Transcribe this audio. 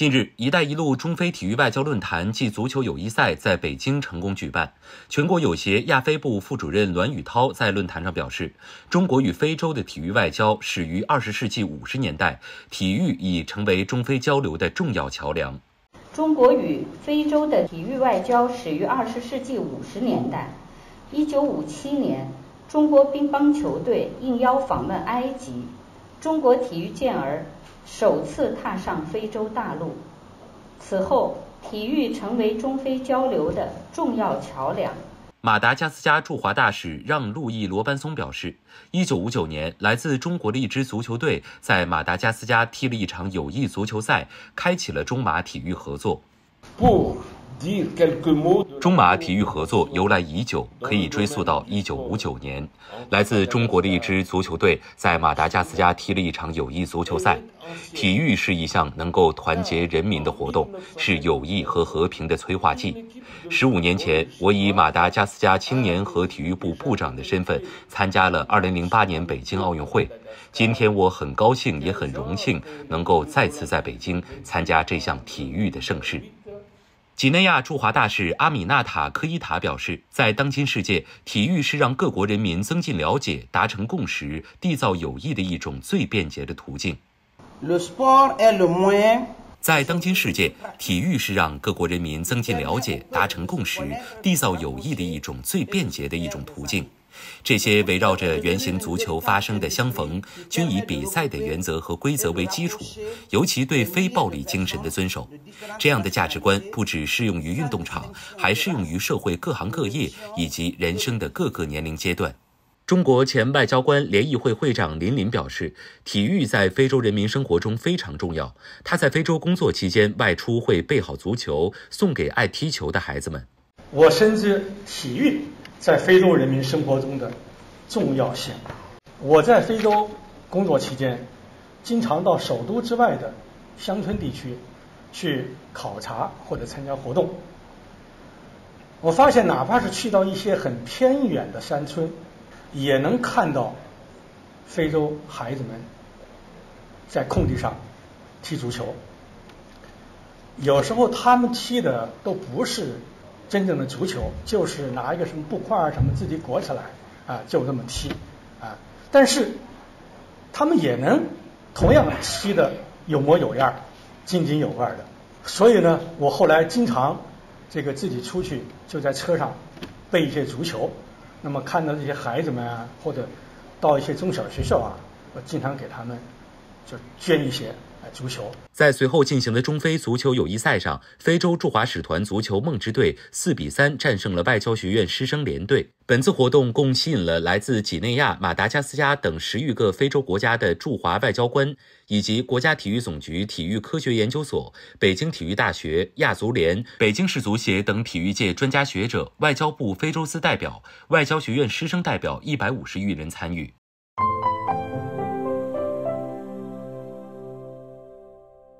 近日，“一带一路”中非体育外交论坛暨足球友谊赛在北京成功举办。全国友协亚非部副主任栾宇涛在论坛上表示：“中国与非洲的体育外交始于二十世纪五十年代，体育已成为中非交流的重要桥梁。中国与非洲的体育外交始于二十世纪五十年代。一九五七年，中国乒乓球队应邀访问埃及，中国体育健儿。”首次踏上非洲大陆，此后体育成为中非交流的重要桥梁。马达加斯加驻华大使让·路易·罗班松表示，一九五九年，来自中国的一支足球队在马达加斯加踢了一场友谊足球赛，开启了中马体育合作。不。中马体育合作由来已久，可以追溯到一九五九年。来自中国的一支足球队在马达加斯加踢了一场友谊足球赛。体育是一项能够团结人民的活动，是友谊和和平的催化剂。十五年前，我以马达加斯加青年和体育部部长的身份参加了二零零八年北京奥运会。今天，我很高兴，也很荣幸能够再次在北京参加这项体育的盛事。几内亚驻华大使阿米纳塔·科伊塔表示，在当今世界，体育是让各国人民增进了解、达成共识、缔造友谊的一种最便捷的途径。在当今世界，体育是让各国人民增进了解、达成共识、缔造友谊的一种最便捷的一种途径。这些围绕着圆形足球发生的相逢，均以比赛的原则和规则为基础，尤其对非暴力精神的遵守。这样的价值观不只适用于运动场，还适用于社会各行各业以及人生的各个年龄阶段。中国前外交官联谊会会长林林表示，体育在非洲人民生活中非常重要。他在非洲工作期间外出会备好足球，送给爱踢球的孩子们。我深知体育。在非洲人民生活中的重要性。我在非洲工作期间，经常到首都之外的乡村地区去考察或者参加活动。我发现，哪怕是去到一些很偏远的山村，也能看到非洲孩子们在空地上踢足球。有时候他们踢的都不是。真正的足球就是拿一个什么布块儿什么自己裹起来啊，就这么踢啊。但是他们也能同样踢的有模有样、津津有味的。所以呢，我后来经常这个自己出去就在车上备一些足球。那么看到这些孩子们啊，或者到一些中小学校啊，我经常给他们就捐一些。足球在随后进行的中非足球友谊赛上，非洲驻华使团足球梦之队四比三战胜了外交学院师生联队。本次活动共吸引了来自几内亚、马达加斯加等十余个非洲国家的驻华外交官，以及国家体育总局体育科学研究所、北京体育大学、亚足联、北京市足协等体育界专家学者、外交部非洲司代表、外交学院师生代表一百五十余人参与。